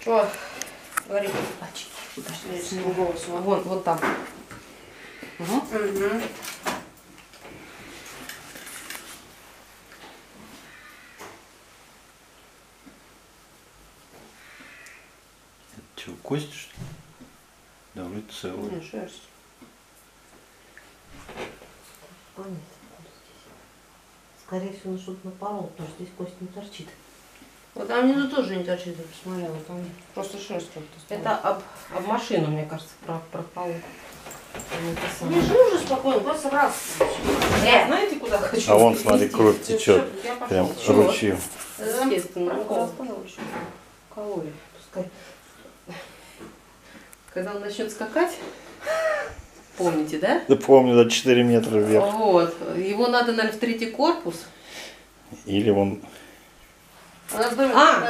Что? Говори. Пальчики. Я сниму голос. Вон, вон там. Угу. Угу. Че, кость что ли? Да, вроде целая. Не, шерсть. Понятно. Скорее всего, он что-то напорол, потому что здесь кость не торчит. Вот там внизу тоже не торчит, я посмотрела. Там просто шерсть как-то. Это об, об машину, мне кажется, про, пропало. Не живу же спокойно, просто раз. Я знаете, куда хочу? А вон, смотри, кровь течет. Прям ручьем. Естественно. Калорий. Пускай. Когда он начнет скакать, помните, да? Да помню, до 4 метра вверх. Вот. Его надо, наверное, в третий корпус. Или дома- А,